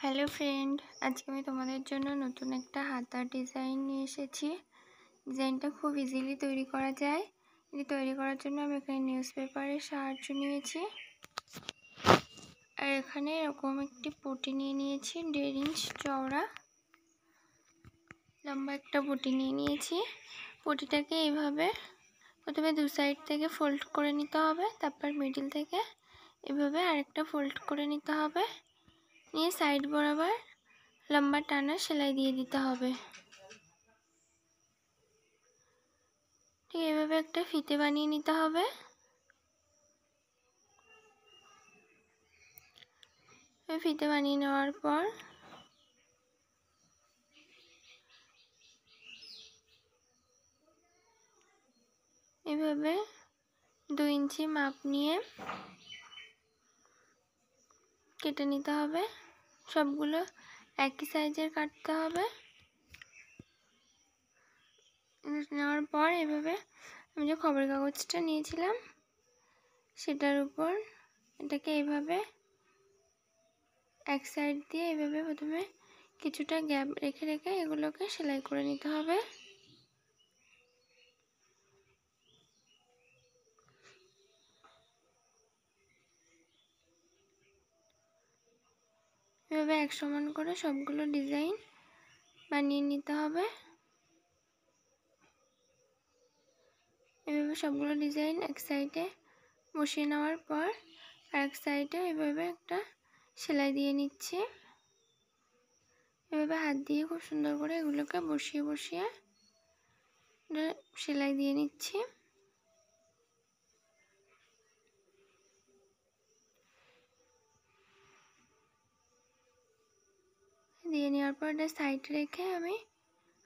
Hello friend আজকে আমি তোমাদের জন্য নতুন একটা হাতার ডিজাইন নিয়ে এসেছি। ডিজাইনটা খুব ইজিলি তৈরি করা যায়। এটি তৈরি করার জন্য আমি এখানে নিউজ পেপারের সাহায্য নিয়েছি। আর এখানে এরকম একটি পটি নিয়ে নিয়েছি, দেড় ইঞ্চ চওড়া। লম্বা একটা পটি নিয়ে নিয়েছি। পটিটাকে এইভাবে প্রথমে দু সাইড থেকে ফোল্ড করে নিতে হবে, তারপর মিডিল থেকে এভাবে আরেকটা ফোল্ড করে নিতে হবে। নিয়ে সাইড বরাবর লম্বা টানা সেলাই দিয়ে দিতে হবে। ঠিক এভাবে একটা ফিতে বানিয়ে নিতে হবে। ফিতে বানিয়ে নেওয়ার পর এভাবে দু ইঞ্চি মাপ নিয়ে কেটে নিতে হবে। সবগুলো একই সাইজের কাটতে হবে। নেওয়ার পর এভাবে আমি যে খবরের কাগজটা নিয়েছিলাম, সেটার উপর এটাকে এইভাবে এক সাইড দিয়ে এভাবে প্রথমে কিছুটা গ্যাপ রেখে রেখে এগুলোকে সেলাই করে নিতে হবে। এভাবে এক সমান করে সবগুলো ডিজাইন বানিয়ে নিতে হবে। এভাবে সবগুলো ডিজাইন এক সাইডে বসিয়ে নেওয়ার পর আরেক সাইডে এভাবে একটা সেলাই দিয়ে নিচ্ছি। এভাবে হাত দিয়ে খুব সুন্দর করে এগুলোকে বসিয়ে বসিয়ে সেলাই দিয়ে নিচ্ছি। দিয়ে নেওয়ার পর এটা সাইড রেখে আমি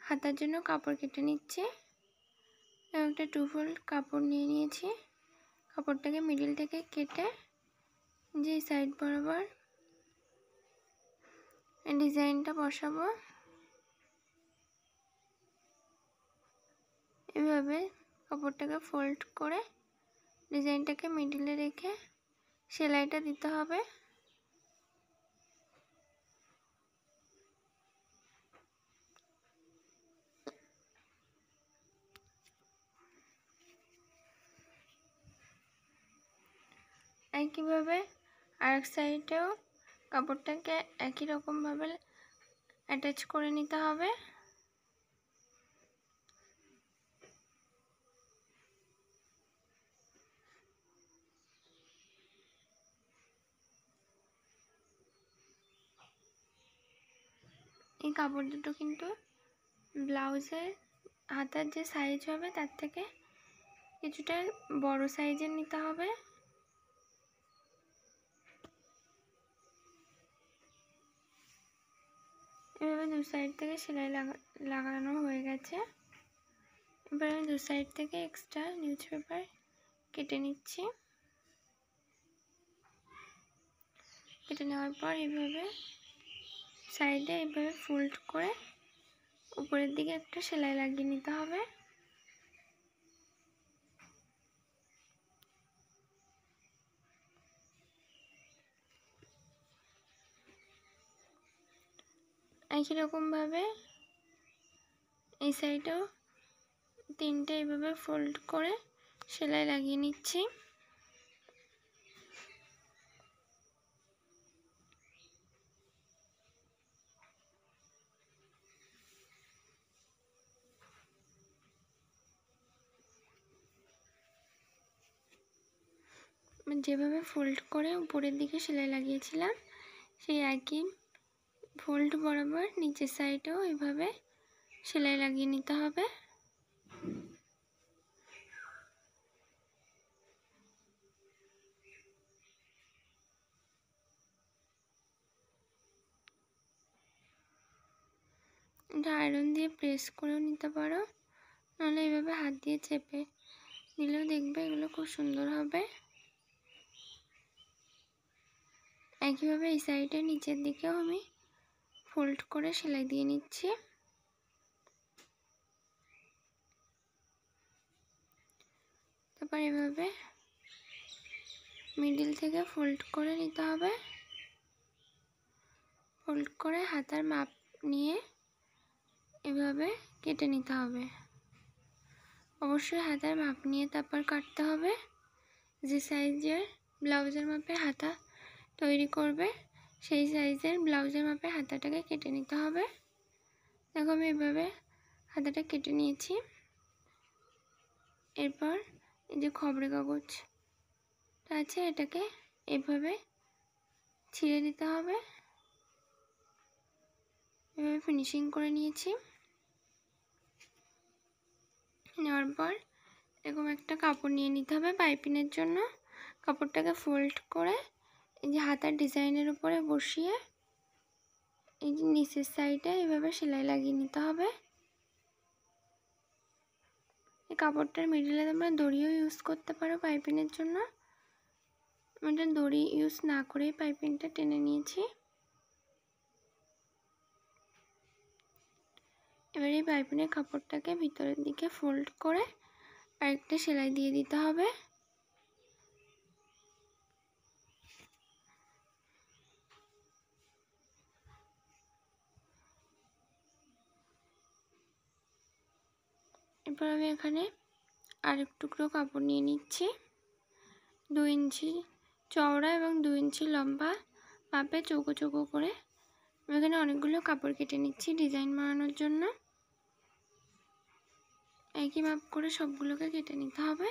হাতার জন্য কাপড় কেটে নিচ্ছি। একটা টু ফোল্ড কাপড় নিয়ে নিয়েছি। কাপড়টাকে মিডিল থেকে কেটে যে সাইড বরাবর ডিজাইনটা বসাবো, এভাবে কাপড়টাকে ফোল্ড করে ডিজাইনটাকে মিডিলে রেখে সেলাইটা দিতে হবে। একইভাবে আরেক সাইডেও কাপড়টাকে একই রকমভাবে অ্যাটাচ করে নিতে হবে। এই কাপড় দুটো কিন্তু ব্লাউজের হাতার যে সাইজ হবে তার থেকে কিছুটা বড় সাইজের নিতে হবে। এভাবে দু সাইড থেকে সেলাই লাগানো হয়ে গেছে। এবার আমি দু সাইড থেকে এক্সট্রা নিউজ পেপার কেটে নিচ্ছি। কেটে নেওয়ার পর এইভাবে সাইডে এইভাবে ফোল্ড করে উপরের দিকে একটা সেলাই লাগিয়ে নিতে হবে। একই রকমভাবে এই সাইডেও তিনটে এইভাবে ফোল্ড করে সেলাই লাগিয়ে নিচ্ছি। যেভাবে ফোল্ড করে উপরের দিকে সেলাই লাগিয়েছিলাম, সেই একই ফোল্ড বরাবর নিচের সাইডেও এভাবে সেলাই লাগিয়ে নিতে হবে। এটা আয়রন দিয়ে প্রেস করেও নিতে পারো, নাহলে এইভাবে হাত দিয়ে চেপে নিলেও দেখবে এগুলো খুব সুন্দর হবে। একইভাবে এই সাইডে নিচের দিকেও আমি ফোল্ড করে সেলাই দিয়ে নিচ্ছি। তারপর এভাবে মিডিল থেকে ফোল্ড করে নিতে হবে। ফোল্ড করে হাতার মাপ নিয়ে এভাবে কেটে নিতে হবে। অবশ্যই হাতার মাপ নিয়ে তারপর কাটতে হবে। যে সাইজের ব্লাউজের মাপে হাতা তৈরি করবে সেই সাইজের ব্লাউজের মাপে হাতাটাকে কেটে নিতে হবে। দেখো আমি এভাবে হাতাটা কেটে নিয়েছি। এরপর এই যে খবরে কাগজ আছে, এটাকে এভাবে ছিঁড়ে দিতে হবে। এভাবে ফিনিশিং করে নিয়েছি। নেওয়ার পর এরকম একটা কাপড় নিয়ে নিতে হবে পাইপিনের জন্য। কাপড়টাকে ফোল্ড করে এই যে হাতার ডিজাইনের উপরে বসিয়ে, এই যে নিচের সাইডে এভাবে সেলাই লাগিয়ে নিতে হবে। এই কাপড়টার মিডিলে তোমরা দড়িও ইউজ করতে পারো পাইপিনের জন্য। আমি দড়ি ইউজ না করেই পাইপিংটা টেনে নিয়েছি। এবার এই পাইপিনের কাপড়টাকে ভিতরের দিকে ফোল্ড করে আরেকটা সেলাই দিয়ে দিতে হবে। এরপর আমি এখানে আরেক টুকরো কাপড় নিয়ে নিচ্ছি। দু ইঞ্চি চওড়া এবং দু ইঞ্চি লম্বা মাপে চৌকো চৌকো করে আমি এখানে অনেকগুলো কাপড় কেটে নিচ্ছি ডিজাইন বানানোর জন্য। একই মাপ করে সবগুলোকে কেটে নিতে হবে।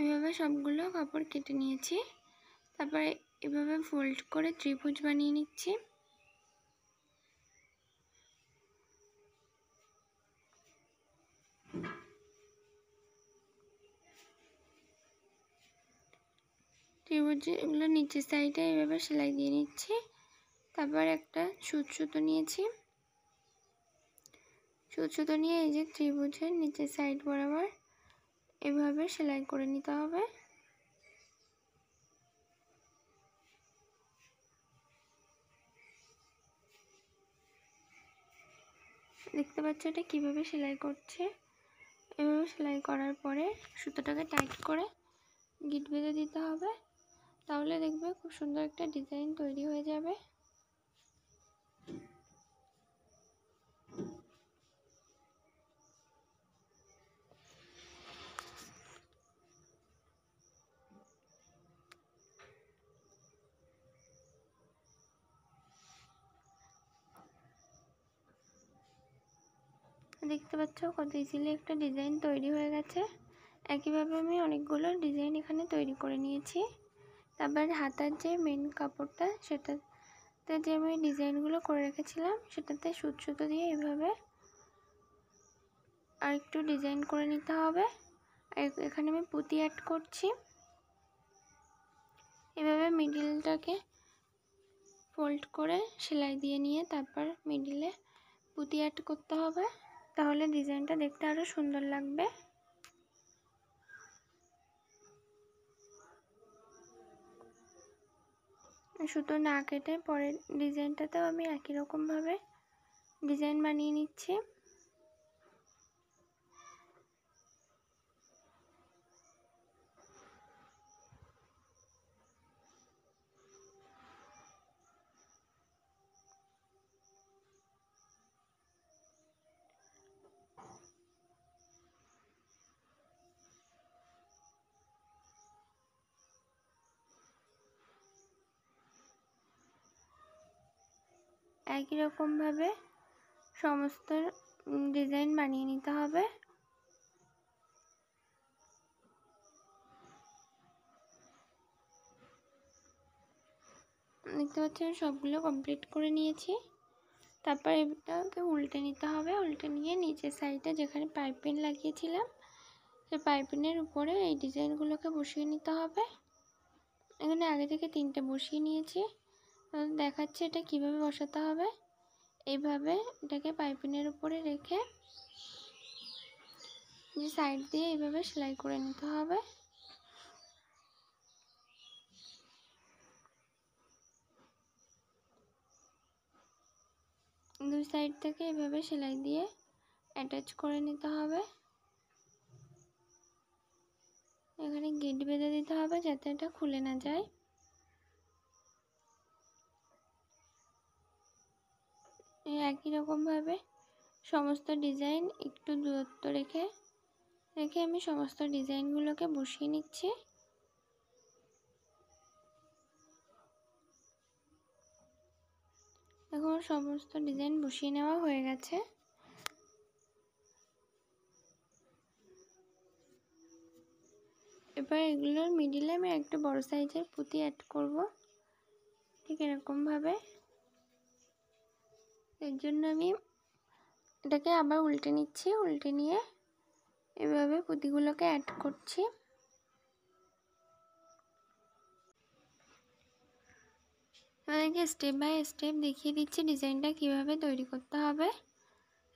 এভাবে সবগুলো কাপড় কেটে নিয়েছি। তারপরে এভাবে ফোল্ড করে ত্রিভুজ বানিয়ে নিচ্ছি। ত্রিভুজ এগুলো নিচের সাইডে এভাবে সেলাই দিয়ে নিচ্ছি। তারপর একটা সুত সুতো নিয়েছি। সুত সুতো নিয়ে এই যে ত্রিভুজের নিচের সাইড বরাবর এভাবে সেলাই করে নিতে হবে। দেখতে পাচ্ছ এটা কীভাবে সেলাই করছে? এভাবে সেলাই করার পরে সুতোটাকে টাইট করে গিট বেঁধে দিতে হবে। তাহলে দেখবে খুব সুন্দর একটা ডিজাইন তৈরি হয়ে যাবে। দেখতে পাচ্ছ কত ইজিলি একটা ডিজাইন তৈরি হয়ে গেছে। একইভাবে আমি অনেকগুলো ডিজাইন এখানে তৈরি করে নিয়েছি। তারপর হাতার যে মেন কাপড়টা সেটাতে যে আমি ডিজাইনগুলো করে রেখেছিলাম, সেটাতে সুত সুতো দিয়ে এভাবে আর একটু ডিজাইন করে নিতে হবে। এখানে আমি পুঁতি অ্যাড করছি। এভাবে মিডিলটাকে ফোল্ড করে সেলাই দিয়ে নিয়ে তারপর মিডিলে পুঁতি অ্যাড করতে হবে। তাহলে ডিজাইনটা দেখতে আরও সুন্দর লাগবে। সুতো না কেটে পরের ডিজাইনটাতেও আমি একই রকমভাবে ডিজাইন বানিয়ে নিচ্ছি। একই রকমভাবে সমস্ত ডিজাইন বানিয়ে নিতে হবে। দেখতে পাচ্ছি আমি সবগুলো কমপ্লিট করে নিয়েছি। তারপর এটাকে উল্টে নিতে হবে। উল্টে নিয়ে নিচের সাইডে যেখানে পাইপিং লাগিয়েছিলাম, সেই পাইপিনের উপরে এই ডিজাইনগুলোকে বসিয়ে নিতে হবে। এখানে আগে থেকে তিনটে বসিয়ে নিয়েছি। দেখাচ্ছে এটা কীভাবে বসাতে হবে। এইভাবে এটাকে পাইপিনের উপরে রেখে যে সাইড দিয়ে এইভাবে সেলাই করে নিতে হবে। দুই সাইড থেকে এভাবে সেলাই দিয়ে অ্যাটাচ করে নিতে হবে। এখানে গিট বেঁধে দিতে হবে যাতে এটা খুলে না যায়। একই রকমভাবে সমস্ত ডিজাইন একটু দূরত্ব রেখে রেখে আমি সমস্ত ডিজাইনগুলোকে বসিয়ে নিচ্ছি। এখন সমস্ত ডিজাইন বসিয়ে নেওয়া হয়ে গেছে। এবার এগুলোর মিডিলে আমি একটা বড় সাইজের পুঁতি অ্যাড করব। ঠিক এরকমভাবে এর জন্য আমি এটাকে আবার উল্টে নিচ্ছি, উল্টে নিয়ে এভাবে পুঁতিগুলোকে অ্যাড করছি। তোমাদেরকে স্টেপ বাই স্টেপ দেখিয়ে দিচ্ছি ডিজাইনটা কীভাবে তৈরি করতে হবে।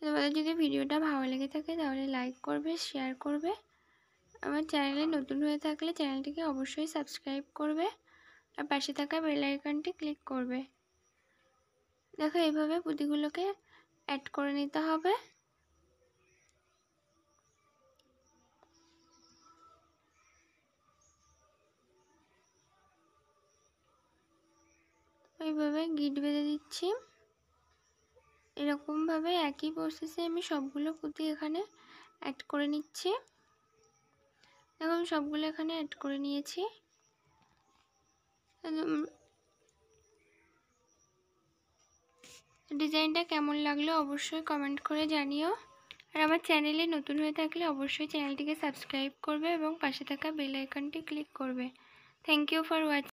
তোমাদের যদি ভিডিওটা ভালো লেগে থাকে তাহলে লাইক করবে শেয়ার করবে। আমার চ্যানেলে নতুন হয়ে থাকলে চ্যানেলটিকে অবশ্যই সাবস্ক্রাইব করবে। আর পাশে থাকা বেল আইকনটি ক্লিক করবে। দেখো, এইভাবে পুঁতিগুলোকে অ্যাড করে নিতে হবে। এইভাবে গিট বেঁধে দিচ্ছি। এরকমভাবে একই প্রসেসে আমি সবগুলো পুঁতি এখানে অ্যাড করে নিচ্ছি। দেখো, আমি সবগুলো এখানে অ্যাড করে নিয়েছি। ডিজাইনটা কেমন লাগল অবশ্যই কমেন্ট করে জানিও। আর আমার চ্যানেলে নতুন হয়ে থাকলে অবশ্যই চ্যানেলটিকে সাবস্ক্রাইব করবে এবং পাশে থাকা বেল আইকনটি ক্লিক করবে। Thank you for watching